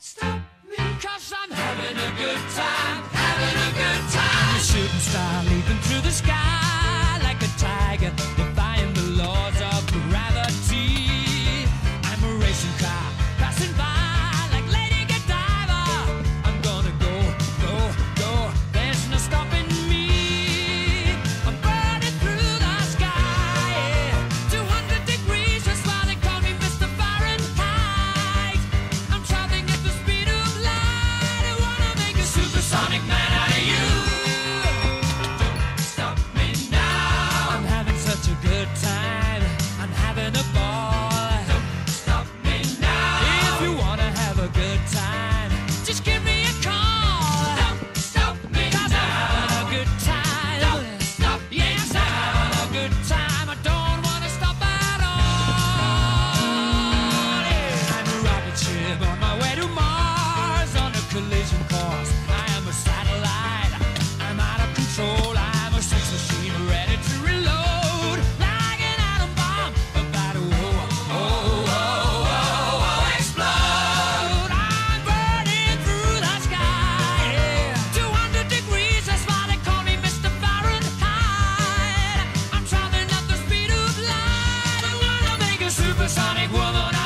stop me, cause I'm having a good time, having a good time. I'm a shooting star leaping through the sky. collision course. I am a satellite. I'm out of control. I'm a sex machine ready to reload. Like an atom bomb about to oh, oh, oh, oh, oh, oh, explode. I'm burning through the sky. Yeah. 200 degrees, that's why they call me Mr. Fahrenheit. I'm traveling at the speed of light. I wanna make a supersonic woman.